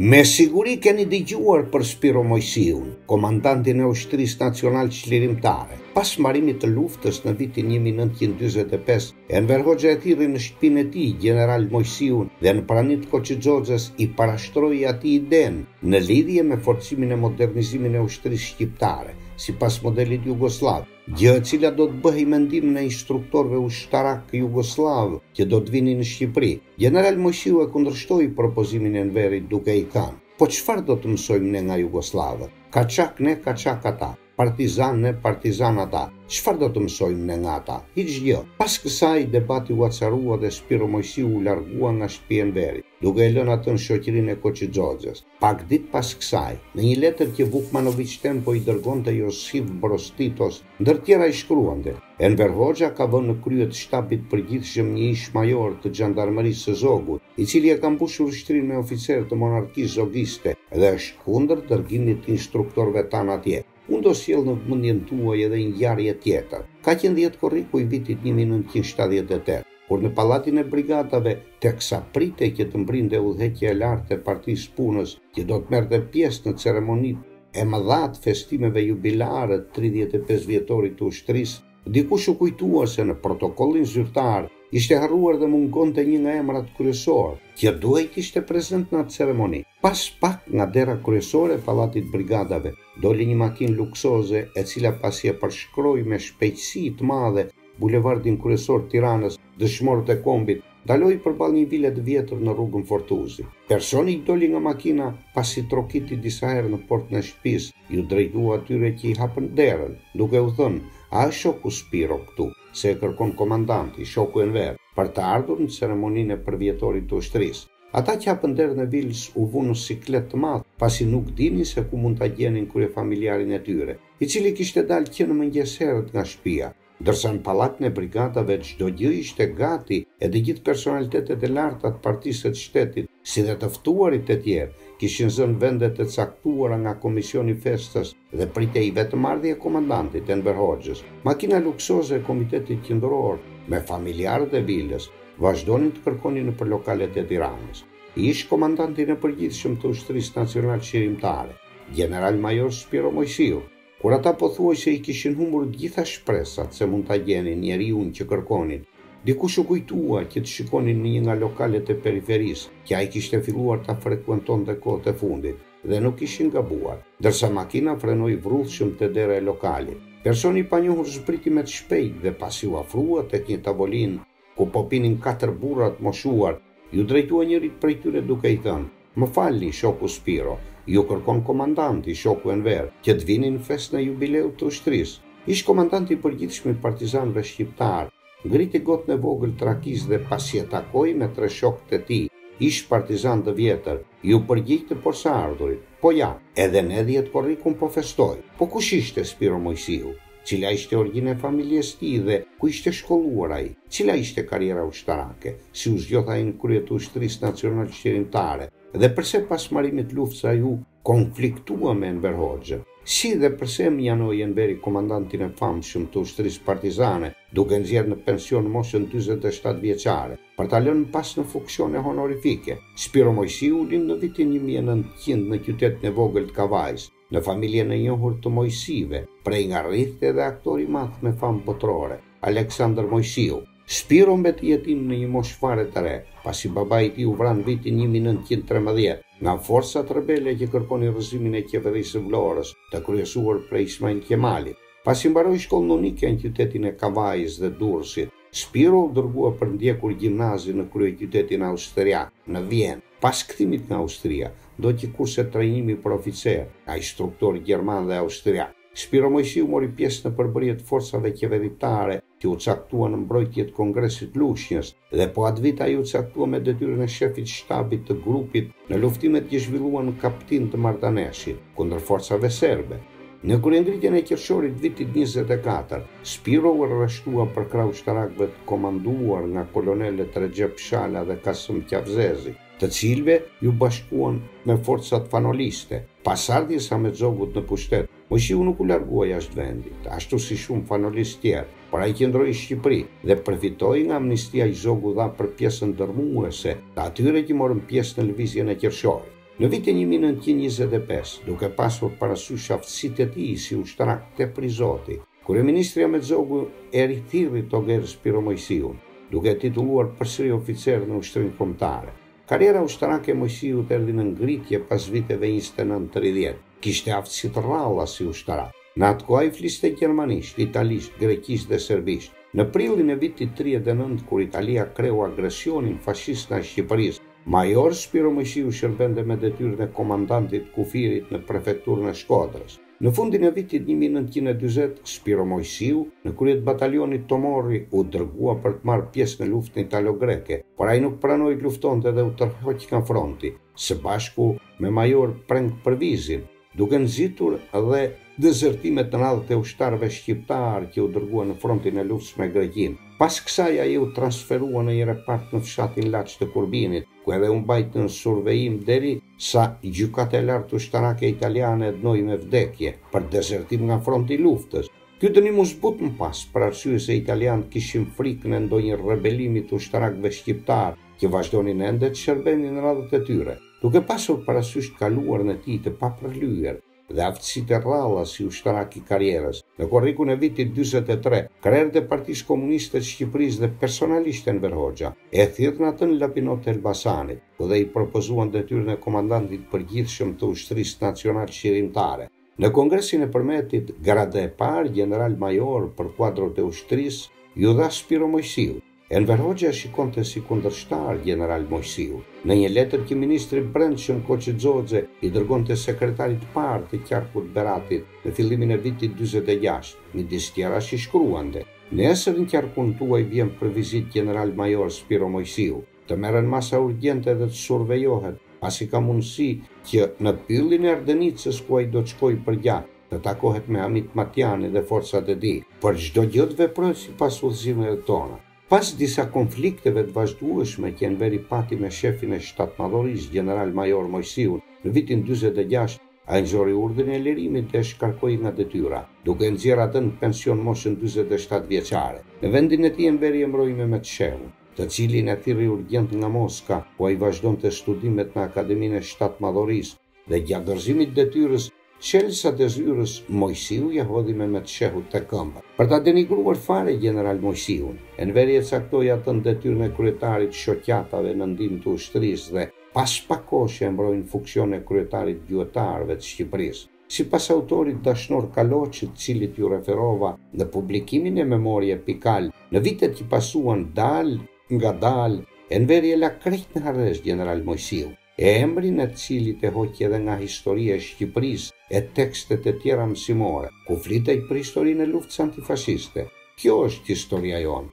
Me siguri keni dëgjuar për Spiro Moisiun, komandantin e Ushtrisë Nacional Çlirimtare. Pas mbarimit të luftës në vitin 1945, Enver Hoxha e thirri në shtëpinë e tij gjeneral Moisiun dhe në prani të Koçi Xoxes i parashtroi atij idenë në lidhje me forcimin e modernizimin e ushtrisë shqiptare, sipas modelit jugosllav. gjë e cila do të bëhej me ndihmën e instruktorëve ushtarakë jugosllavë që do të vinin në Shqipëri. Gjeneral Moisiu e kundërshtoi propozimin e Enverit duke i thënë, Po çfarë do të mësojmë ne nga jugosllavët? Kaçakë ne, kaçakë ata. Partizanë ne, partizanë ata. Çfarë do të mësojmë ne nga ata? Hiç gjë. Pas kësaj, debati u acarua dhe Spiro Moisiu u largua nga shtëpia e Enverit, duke e lënë atë në shoqërinë e Koçi Xoxes. Pak ditë pas kësaj, në një letër që Vukmanoviq Tempo i dërgonte Josif Broz Titos, ndër tjera i shkruante, Enver Hoxha ka vënë në krye të Shtabit të Përgjithshëm një ish-major të Xhandarmërisë së Zogut, i cili e ka mbushur ushtrinë me oficerë të monarkisë zogiste dhe është kundër dërgimit të instruktorëve tanë atje. Unë do sjell në vëmendjen tuaj edhe një ngjarje tjetër. Ka qenë dhjetë korriku i vitit një mijë e nëntëqind e shtatëdhjetë e tetë, kur në Pallatin e Brigadave, teksa pritej që të mbërrinte udhëheqja e lartë e Partisë Punës, që do të merrte pjesë në ceremonitë e mëdha të festimeve jubilare të tridhjetë e pesë vjetorit të Ushtrisë, dikush u kujtua se në protokollin zyrtar ishte harruar dhe mungonte një nga emrat kryesorë, që duhej të ishte prezent në atë ceremoni. Pas pak nga dera kryesore e pallatit brigadave, doli një makinë luksoze e cila pasi e përshkroi me shpejtësi të madhe bulevardin kryesor të Tiranës, Dëshmorët e Kombit, ndaloi përballë një vile të vjetër në rrugën Fortuzi. Personi që doli nga makina pasi trokiti disa herë në portën e shtëpisë, iu drejtua atyre që i hapën derën, duke u thënë, A është shoku Spiro këtu, se e kërkon komandanti, shoku Enver, për të ardhur në ceremoninë e përvjetorit të ushtrisë. Ata që hapën derën e vilës u vunë në siklet të madh, pasi nuk dinin se ku mund ta gjenin kryefamiljarin e tyre, i cili kishte dalë që në mëngjes herët nga shtëpia. Ndërsa në pallatin e brigadave çdo gjë ishte gati e të gjithë personalitetet e larta të partisë e të shtetit, si dhe të ftuarit e tjerë, kishin zënë vendet e caktuara nga komisioni i festës dhe pritej vetëm ardhja e komandantit, Enver Hoxhës, makina luksoze e Komitetit Qendror, me familjarët e vilës, Vazhdonin të kërkoni nëpër lokalet e Tiranës. Ish komandantin e përgjithshëm të Ushtrisë Nacional Çlirimtare, Gjeneral Major Spiro Moisiu, kur ata pothuajse i kishin humbur të gjitha shpresat se mund ta gjenin njeriun që kërkonin, dikush u kujtua që të shikonin në një nga lokalet e periferisë që ai kishte filluar ta frekuentonte kohët e fundit, dhe nuk kishin gabuar. Ndërsa makina frenoi vrrullshëm te dera e lokalit, personi i panjohur zbriti me të shpejtë dhe pasi u afrua tek një tavolinë, Ku po pinin katër burra të moshuar, iu drejtua njërit prej tyre duke i thënë, Më falni, shoku Spiro, ju kërkon komandanti, shoku Enver, që të vini në festën e jubileut të ushtrisë. Ish-komandanti i përgjithshëm i partizanëve shqiptarë, ngriti gotën e vogël të rakisë dhe pasi e takoi me tre shokët e tij, ish-partizanë të vjetër, Iu përgjigj të porsaardhurit, Po ja. Edhe ne dhjetë korrikun po festojmë. Po kush ishte Spiro Moisiu? Cila ishte orgjina e familjes tij dhe ku ishte shkolluar ai? Cila ishte karriera ushtarake? Si u zgjodh ai në krye të Ushtrisë Nacional Çlirimtare? Dhe përse pas mbarimit të luftës ai u konfliktua me Enver Hoxhën? Si dhe përse mënjanoi Enveri komandantin e famshëm të Ushtrisë Partizane, duke nxjerrë në pension në moshën dyzet e shtatë vjeçare? për ta lënë pas në funksione honorifike. Spiro Moisiu u lind në vitin një mijë e nëntëqind në qytetin e vogël të Kavajës, në familjen e njohur të Moisive, prej nga rridhte edhe aktori i madh me famë botërore, Aleksandër Moisiu. Spiro mbeti jetim në një moshë fare të re, pasi babai i tij u vra në vitin një mijë e nëntëqind e trembëdhjetë, nga forcat rebele që kërkonin rrëzimin e qeverisë së Vlorës, të kryesuar prej Ismail Qemalit. Pasi mbaroi shkollën unike në qytetin e Kavajës dhe Durrësit, Spiro u dërgua për të ndjekur gjimnazin në kryeqytetin austriak, në Vjenë. Pas kthimit nga Austria, ndoqi kurse trajnimi për oficerë, nga instruktorë gjermanë dhe austriakë. Spiro Moisiu mori pjesë në përbërje të forcave qeveritare që u caktuan në mbrojtje të Kongresit të Lushnjës, dhe po atë vit ai u caktua me detyrën e shefit të shtabit të grupit, në luftimet që u zhvilluan në kaptinë të Martaneshit kundër forcave serbe. Në kryengritjen e qershorit të vitit njëzet e katër, Spiro u rreshtua përkrah ushtarakëve të komanduar nga kolonelët Rexhep Shala dhe Kasëm Qafzezi, të cilët u bashkuan me forcat fanoliste. Pas ardhjes së Ahmet Zogut në pushtet, Moisiu nuk u largua jashtë vendit, ashtu si shumë fanolistë të tjerë, por ai qëndroi në Shqipëri dhe përfitoi nga amnistia që Zogu dha për pjesën dërrmuese të atyre që morën pjesë në Lëvizjen e Qershorit. Në vitin një mijë e nëntëqind e njëzet e pesë, duke pasur parasysh aftësitë e tij si ushtarak tepër i zoti, kryeministri Ahmet Zogu e rithirri toger Spiro Moisiun, duke e titulluar përsëri oficer në Ushtrinë Kombëtare. Karriera ushtarake e Moisiut erdhi në ngritje pas viteve njëzet e nëntë tridhjetë. Kishte aftësi të rralla si ushtarak. Në atë kohë ai fliste gjermanisht, italisht, greqisht dhe serbisht. Në prillin e vitit tridhjetë e nëntë, kur Italia kreu agresionin fashist ndaj Shqipërisë, major Spiro Moisiu shërbente me detyrën e komandantit të kufirit në prefekturën e Shkodrës. Në fundin e vitit një mijë e nëntëqind e dyzet, Spiro Moisiu, në krye të batalionit Tomorri, u dërgua për të marrë pjesë në luftën italo-greke, por ai nuk pranoi të luftonte dhe u tërhoq nga fronti, së bashku me major Prenk Përvizin, duke nxitur dhe dezertimet në radhët e ushtarëve shqiptarë që u dërguan në frontin e luftës me Greqinë. Pas kësaj ai u transferua në një repart në fshatin Laç të Kurbinit, ku edhe u mbajt nën survejim deri sa Gjykata e Lartë Ushtarake Italiane e dënoi me vdekje, për dezertim nga fronti i luftës. Ky dënim u zbut më pas, për arsye se italianët kishin frikën e ndonjë rebelimi të ushtarakëve shqiptarë, që vazhdonin ende të shërbenin në radhët e tyre, duke pasur parasysh të kaluarën e tij të papërlyer, dhe aftësitë e rralla si ushtarak i karrierës. Në korrikun e vitit dyzet e tre, krerët e Partisë Komuniste të Shqipërisë dhe personalisht Enver Hoxha, e thirrën atë në Labinot të Elbasanit, ku dhe i propozuan detyrën e komandantit të përgjithshëm të Ushtrisë Nacional-Çlirimtare. Në Kongresin e Përmetit, grada e parë gjeneral-major për kuadrot e ushtrisë iu dha Spiro Moisiut. Enver Hoxha e shikonte si kundërshtar gjeneral Moisiun. Në një letër që ministri i Brendshëm Koçi Xoxe i dërgonte sekretarit të parë të qarkut Beratit në fillimin e vitit dyzet e gjashtë, midis tjerash i shkruante, Nesër në qarkun tuaj vjen për vizitë gjeneral-major Spiro Moisiu. Të merren masa urgjente dhe të survejohet, pasi ka mundësi që në pyllin e Ardenicës ku ai do të shkojë për gjah, të takohet me Hamit Matjanin dhe forcat e tij, për çdo gjë të veprohet sipas udhëzimeve tona. Pas disa konflikteve të vazhdueshme që Enveri pati me shefin e shtatmadhorisë, gjeneral-major Moisiun, në vitin dyzet e gjashtë, ai nxori urdhrin e lirimit dhe e shkarkoi nga detyra, duke e nxjerrë atë në pension moshën dyzet e shtatë vjeçare. Në vendin e tij Enveri emëroi Mehmet Shehun, të cilin e thirri urgjent nga Moska, ku ai vazhdonte studimet në Akademinë e Shtatmadhorisë, Dhe gjatë dorëzimit të detyrës, çelësat e zyrës Moisiu ia hodhi Mehmet Shehut te këmba. Për ta denigruar fare gjeneral Moisiun, Enveri e caktoi atë në detyrën e kryetarit të shoqatave në ndihmë të ushtrisë dhe pas pak kohësh e emëroi në funksionin e kryetarit të gjuetarëve të Shqipërisë. Sipas autorit Dashnor Kaloçi të cilit iu referova në publikimin e Memorie pikë al, në vitet që pasuan dalëngadalë Enveri e la krejt në harresë gjeneral Moisiun. emrin e të cilit e hoqi edhe nga historia e Shqipërisë e tekstet e tjera mësimore, ku flitej për historinë e luftës antifashiste. Kjo është historia jonë.